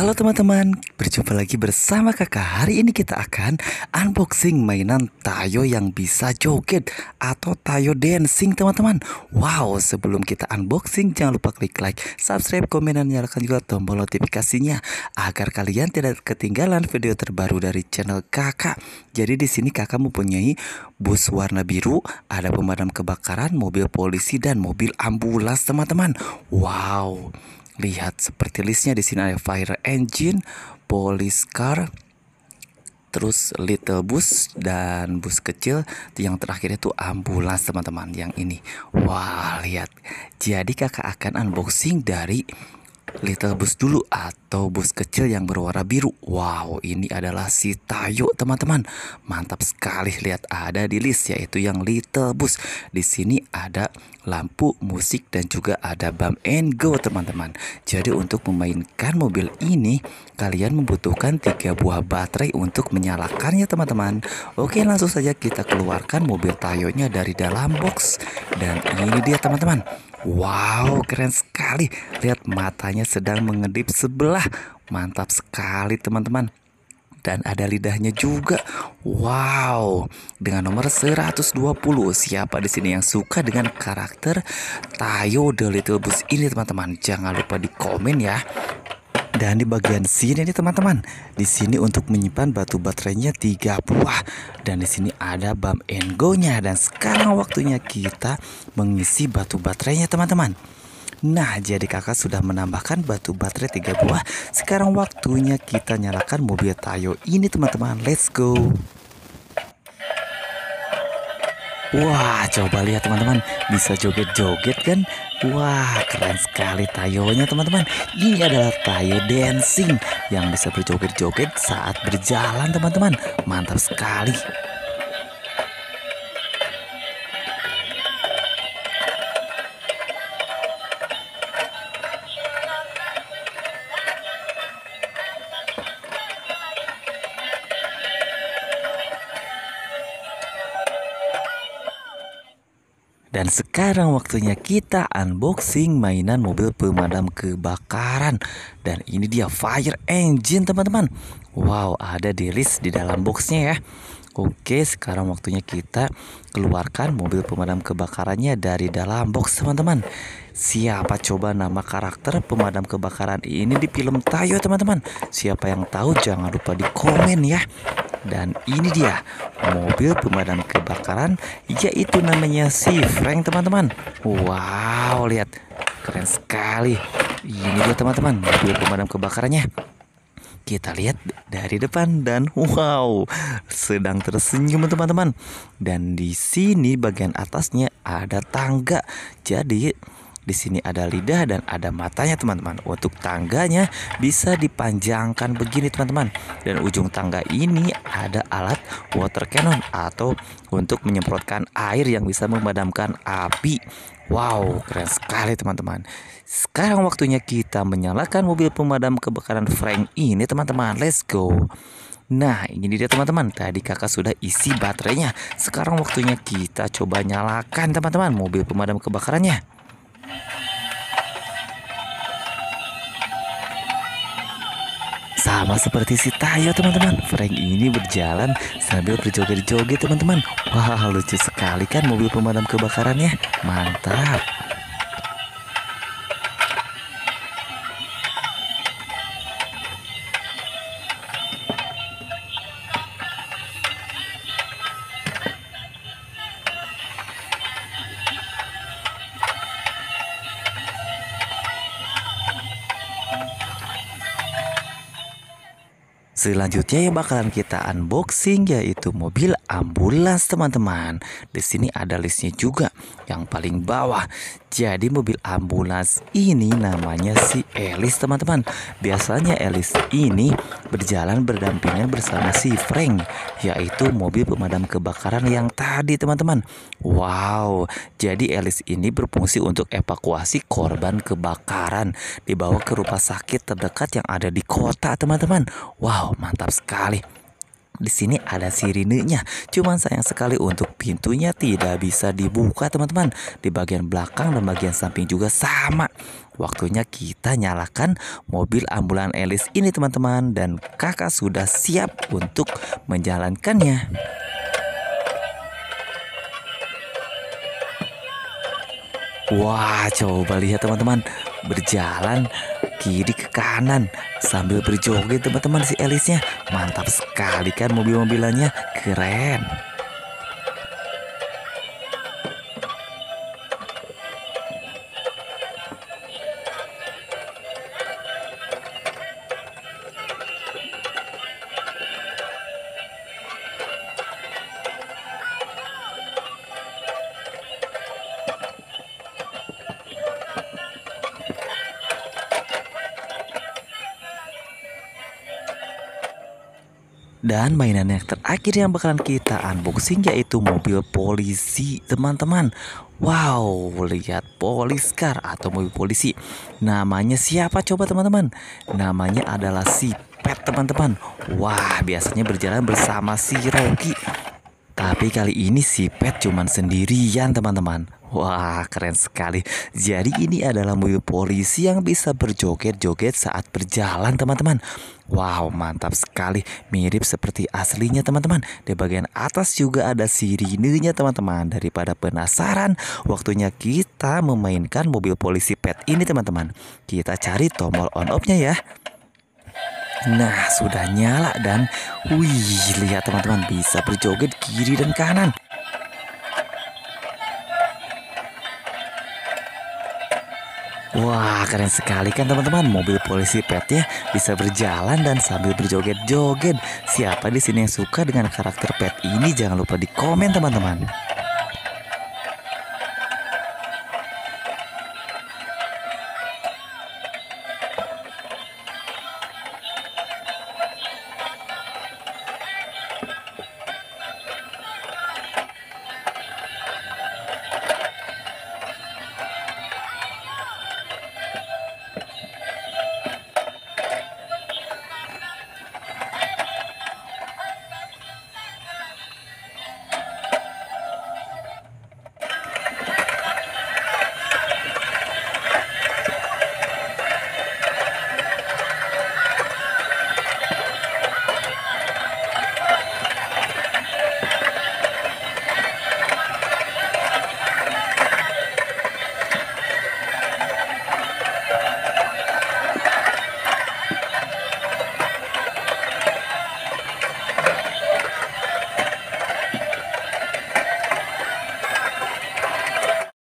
Halo teman-teman, berjumpa lagi bersama kakak. Hari ini kita akan unboxing mainan Tayo yang bisa joget Atau Tayo dancing teman-teman. Wow, sebelum kita unboxing jangan lupa klik like, subscribe, komen, dan nyalakan juga tombol notifikasinya Agar kalian tidak ketinggalan video terbaru dari channel kakak. Jadi di sini kakak mempunyai bus warna biru Ada pemadam kebakaran, mobil polisi, dan mobil ambulans teman-teman. Wow Lihat seperti listnya di sini ada fire engine, police car, terus little bus dan bus kecil. Yang terakhir itu ambulans teman-teman yang ini. Wah lihat. Jadi kakak akan unboxing dari little bus dulu atau bus kecil yang berwarna biru. Wow, ini adalah si Tayo, teman-teman. Mantap sekali lihat ada di list yaitu yang little bus. Di sini ada lampu, musik dan juga ada bump and go, teman-teman. Jadi untuk memainkan mobil ini, kalian membutuhkan tiga buah baterai untuk menyalakannya, teman-teman. Oke, langsung saja kita keluarkan mobil Tayonya dari dalam box. Dan ini dia, teman-teman. Wow, keren sekali. Lihat matanya sedang mengedip sebelah. Mantap sekali, teman-teman. Dan ada lidahnya juga. Wow, dengan nomor 120. Siapa di sini yang suka dengan karakter Tayo The Little Bus ini, teman-teman? Jangan lupa di komen ya. Dan di bagian sini nih teman-teman, di sini untuk menyimpan batu baterainya tiga buah dan di sini ada and go-nya dan sekarang waktunya kita mengisi batu baterainya teman-teman. Nah, jadi kakak sudah menambahkan batu baterai tiga buah. Sekarang waktunya kita nyalakan mobil Tayo ini teman-teman. Let's go. Wah, coba lihat teman-teman, bisa joget-joget kan? Wah, keren sekali tayonya teman-teman. Ini adalah tayo dancing yang bisa berjoget-joget saat berjalan teman-teman. Mantap sekali. Dan sekarang waktunya kita unboxing mainan mobil pemadam kebakaran. Dan ini dia fire engine teman-teman. Wow ada di di dalam boxnya ya. Oke sekarang waktunya kita keluarkan mobil pemadam kebakarannya dari dalam box teman-teman. Siapa coba nama karakter pemadam kebakaran ini di film Tayo teman-teman? Siapa yang tahu jangan lupa di komen ya dan ini dia mobil pemadam kebakaran yaitu namanya si Frank teman-teman. Wow, lihat keren sekali. Ini dia teman-teman mobil pemadam kebakarannya. Kita lihat dari depan dan wow, sedang tersenyum teman-teman. Dan di sini bagian atasnya ada tangga. Jadi di sini ada lidah dan ada matanya teman-teman. Untuk tangganya bisa dipanjangkan begini teman-teman. Dan ujung tangga ini ada alat water cannon atau untuk menyemprotkan air yang bisa memadamkan api. Wow, keren sekali teman-teman. Sekarang waktunya kita menyalakan mobil pemadam kebakaran Frank ini teman-teman. Let's go. Nah ini dia teman-teman Tadi kakak sudah isi baterainya Sekarang waktunya kita coba nyalakan teman-teman Mobil pemadam kebakarannya Sama seperti si Tayo teman-teman. Frank ini berjalan sambil berjoget-joget teman-teman. Wah lucu sekali kan mobil pemadam kebakarannya. Mantap Selanjutnya yang bakalan kita unboxing yaitu mobil ambulans teman-teman. Di sini ada listnya juga yang paling bawah. Jadi mobil ambulans ini namanya si Elis teman-teman. Biasanya Elis ini berjalan berdampingan bersama si Frank yaitu mobil pemadam kebakaran yang tadi teman-teman. Wow, jadi Elis ini berfungsi untuk evakuasi korban kebakaran dibawa ke rumah sakit terdekat yang ada di kota teman-teman. Wow, mantap sekali. Di sini ada sirinenya, cuman sayang sekali untuk pintunya tidak bisa dibuka teman-teman. Di bagian belakang dan bagian samping juga sama. Waktunya kita nyalakan mobil ambulan Elis ini teman-teman dan kakak sudah siap untuk menjalankannya. Wah, coba lihat teman-teman, berjalan kiri ke kanan sambil berjoget teman-teman si Elisnya. Mantap sekali kan mobil-mobilannya, keren. Dan mainan yang terakhir yang bakalan kita unboxing yaitu mobil polisi teman-teman. Wow lihat polis car atau mobil polisi. Namanya siapa coba teman-teman? Namanya adalah si Pet teman-teman. Wah biasanya berjalan bersama si Rocky. Tapi kali ini si Pet cuman sendirian teman-teman Wah keren sekali. Jadi ini adalah mobil polisi yang bisa berjoget-joget saat berjalan teman-teman. Wow mantap sekali. Mirip seperti aslinya teman-teman. Di bagian atas juga ada sirinenya teman-teman. Daripada penasaran Waktunya kita memainkan mobil polisi pet ini teman-teman. Kita cari tombol on off-nya ya. Nah, sudah nyala dan wih, lihat teman-teman bisa berjoget kiri dan kanan. Wah keren sekali kan teman-teman mobil polisi petnya bisa berjalan dan sambil berjoget-joget. Siapa di sini yang suka dengan karakter pet ini? Jangan lupa di komen teman-teman.